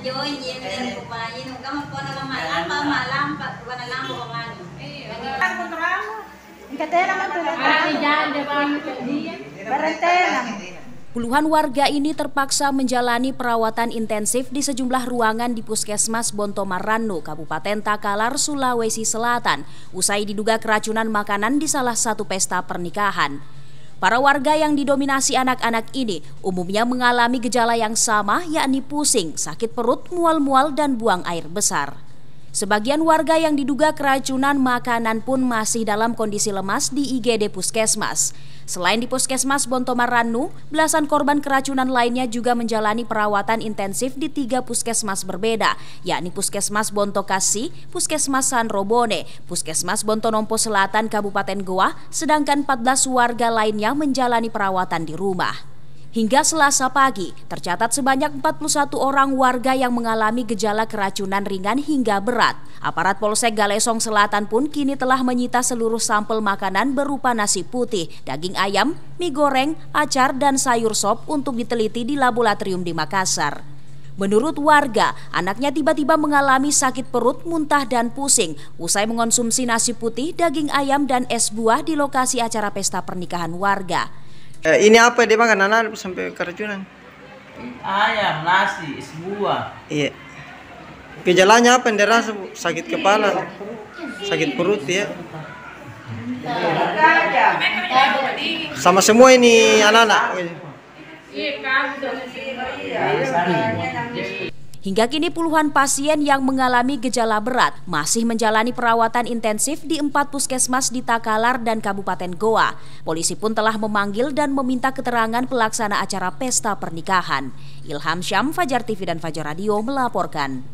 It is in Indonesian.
join kumain na ang Katera man tulad Puluhan warga ini terpaksa menjalani perawatan intensif di sejumlah ruangan di Puskesmas Bontomaranu, Kabupaten Takalar, Sulawesi Selatan, usai diduga keracunan makanan di salah satu pesta pernikahan. Para warga yang didominasi anak-anak ini umumnya mengalami gejala yang sama yakni pusing, sakit perut, mual-mual, dan buang air besar. Sebagian warga yang diduga keracunan makanan pun masih dalam kondisi lemas di IGD Puskesmas. Selain di Puskesmas Bontomaranu, belasan korban keracunan lainnya juga menjalani perawatan intensif di tiga puskesmas berbeda, yakni Puskesmas Bontokasi, Puskesmas San Robone, Puskesmas Bontonompo Selatan Kabupaten Goa, sedangkan 14 warga lainnya menjalani perawatan di rumah. Hingga Selasa pagi, tercatat sebanyak 41 orang warga yang mengalami gejala keracunan ringan hingga berat. Aparat Polsek Galesong Selatan pun kini telah menyita seluruh sampel makanan berupa nasi putih, daging ayam, mie goreng, acar, dan sayur sop untuk diteliti di laboratorium di Makassar. Menurut warga, anaknya tiba-tiba mengalami sakit perut, muntah, dan pusing usai mengonsumsi nasi putih, daging ayam, dan es buah di lokasi acara pesta pernikahan warga. Eh, ini apa dia makan anak sampai keracunan? Ayam, nasi, es buah. Iya. Gejalanya apa yang dia rasa? Bu? Sakit kepala, sakit perut ya. Sama semua ini anak-anak. Hingga kini puluhan pasien yang mengalami gejala berat masih menjalani perawatan intensif di empat puskesmas di Takalar dan Kabupaten Goa. Polisi pun telah memanggil dan meminta keterangan pelaksana acara pesta pernikahan. Ilham Syam, Fajar TV dan Fajar Radio melaporkan.